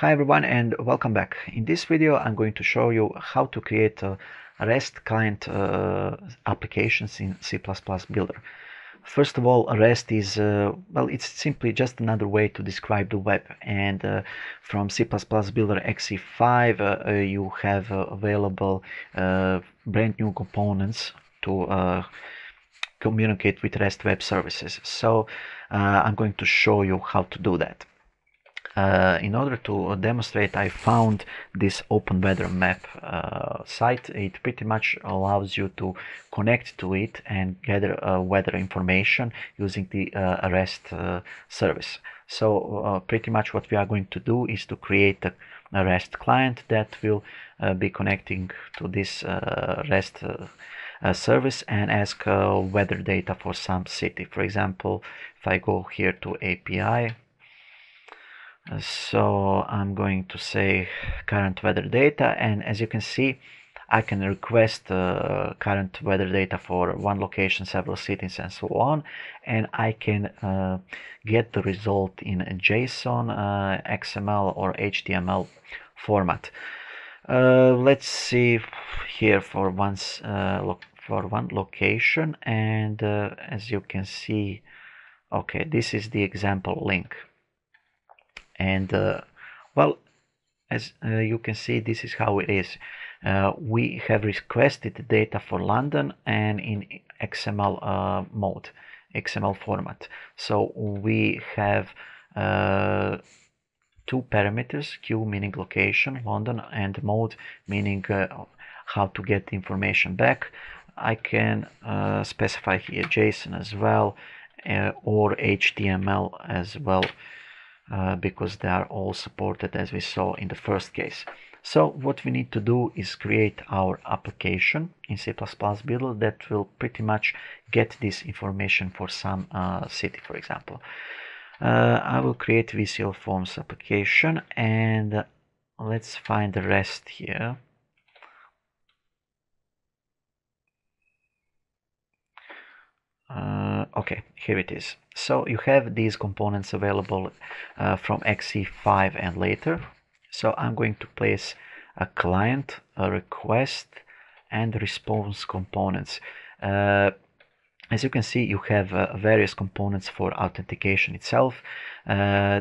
Hi everyone and welcome back. In this video I'm going to show you how to create a REST client uh, applications in C++ Builder. First of all, REST is, uh, well, it's simply just another way to describe the web and uh, from C++ Builder XE5 uh, uh, you have uh, available brand new components to communicate with REST web services. So I'm going to show you how to do that. Uh, in order to demonstrate I found this OpenWeatherMap uh, site. It pretty much allows you to connect to it and gather uh, weather information using the uh, REST uh, service. So pretty much what we are going to do is to create a, a REST client that will be connecting to this REST service and ask weather data for some city. For example if I go here to API so I'm going to say current weather data and as you can see I can request uh, current weather data for one location, several cities and so on and I can uh, get the result in a JSON, uh, XML or HTML format. Uh, let's see here for once uh, for one location and uh, as you can see okay this is the example link and uh, well as uh, you can see this is how it is. Uh, we have requested the data for London and in XML uh, mode XML format. So we have uh, two parameters Q meaning location London and mode meaning uh, how to get information back. I can specify here JSON as well or HTML as well uh, because they are all supported as we saw in the first case. So what we need to do is create our application in C++ Builder that will pretty much get this information for some uh, city, for example. Uh, I will create VCL Forms application and let's find the rest here. Uh, okay, here it is. So you have these components available uh, from XE5 and later. So I'm going to place a client, a request, and response components. Uh, as you can see, you have uh, various components for authentication itself. Uh,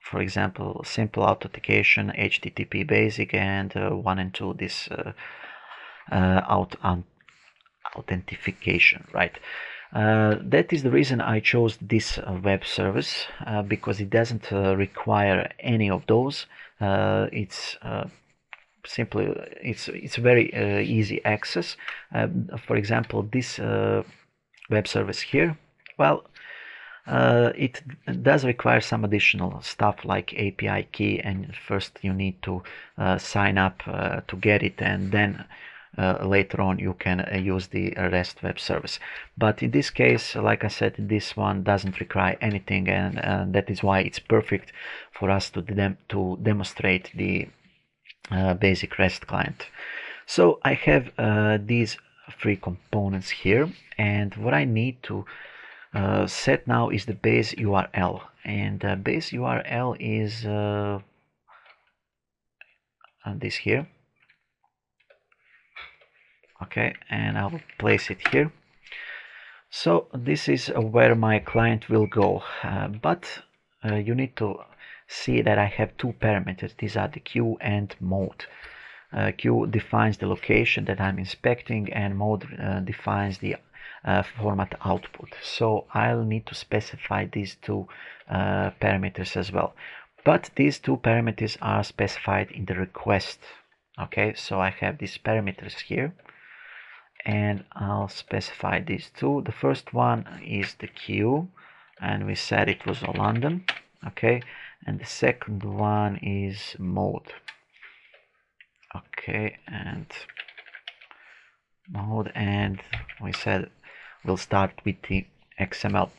for example, simple authentication, HTTP basic, and uh, one and two this uh, OAuth authentication, right? Uh, that is the reason I chose this uh, web service uh, because it doesn't uh, require any of those. Uh, it's uh, simply it's it's very easy access. Um, for example, this web service here, well, it does require some additional stuff like API key, and first you need to sign up to get it, and then uh, later on you can uh, use the REST web service. But in this case, like I said, this one doesn't require anything and that is why it's perfect for us to, dem to demonstrate the uh, basic REST client. So I have uh, these three components here and what I need to uh, set now is the base URL and base URL is this here okay and I will place it here. So this is where my client will go uh, but uh, you need to see that I have two parameters. These are the Q and mode. Uh, Q defines the location that I'm inspecting and mode uh, defines the uh, format output. So I'll need to specify these two uh, parameters as well. But these two parameters are specified in the request. Okay so I have these parameters here and I'll specify these two. The first one is the Q and we said it was London okay? And the second one is mode okay? And mode and we said we'll start with the XML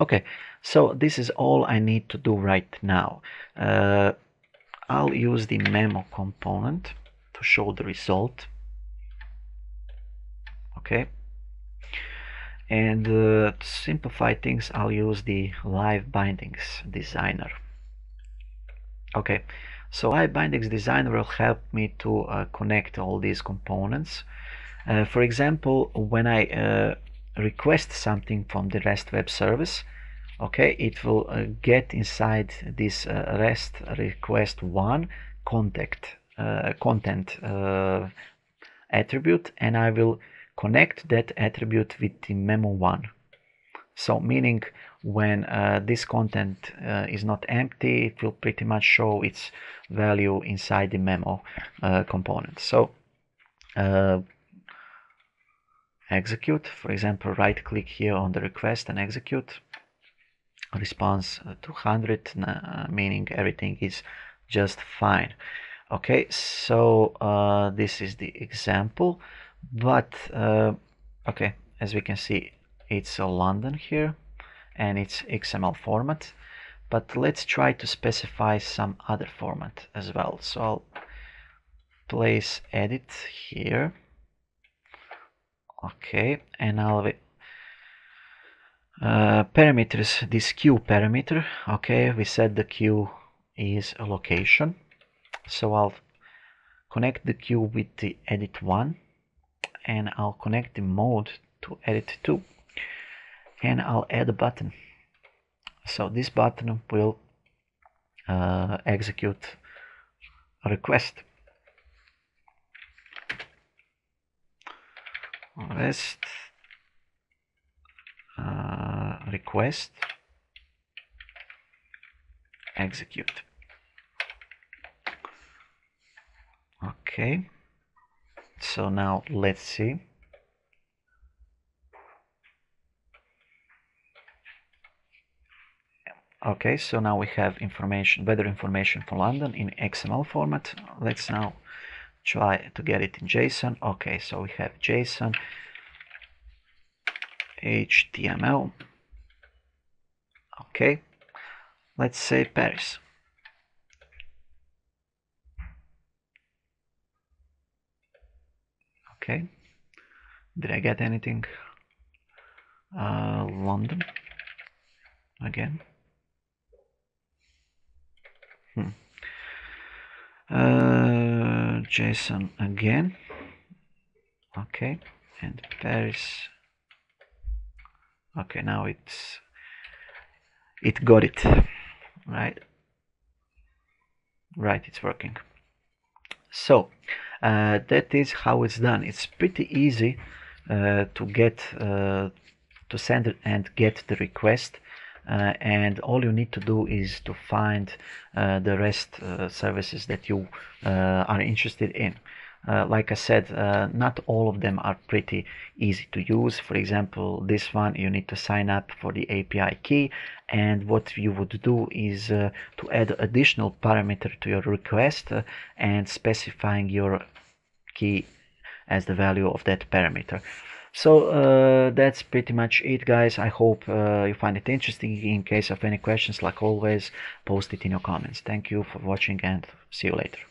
okay so this is all I need to do right now. Uh, I'll use the memo component to show the result okay. And uh, to simplify things I'll use the LiveBindings designer. Okay. So LiveBindings designer will help me to uh, connect all these components. Uh, for example when I uh, request something from the REST web service okay it will uh, get inside this uh, REST request one contact content attribute and I will connect that attribute with the memo1 so meaning when uh, this content uh, is not empty it will pretty much show its value inside the memo uh, component. So uh, execute for example right click here on the request and execute. Response 200 uh, meaning everything is just fine. Okay so uh, this is the example but uh, okay as we can see it's a London here and it's XML format. But let's try to specify some other format as well. So I'll place edit here. Okay and I'll uh, parameters this q parameter. Okay we said the q is a location. So I'll connect the q with the edit 1 and I'll connect the mode to edit 2 and I'll add a button. So this button will uh, execute a request. Rest uh, request execute. Okay so now let's see. Okay so now we have information weather information for London in XML format. Let's now try to get it in JSON. Okay so we have JSON HTML okay let's say Paris okay. Did I get anything? Uh, London. Again. Hmm. uh, again. Okay. And Paris. Okay now it's it got it. Right. Right it's working. So that is how it's done. It's pretty easy uh, to get uh, to send and get the request uh, and all you need to do is to find uh, the rest uh, services that you are interested in uh, like I said, uh, not all of them are pretty easy to use. For example, this one you need to sign up for the API key and what you would do is uh, to add additional parameter to your request uh, and specifying your key as the value of that parameter. So uh, that's pretty much it guys. I hope uh, you find it interesting. In case of any questions, like always, post it in your comments. Thank you for watching and see you later.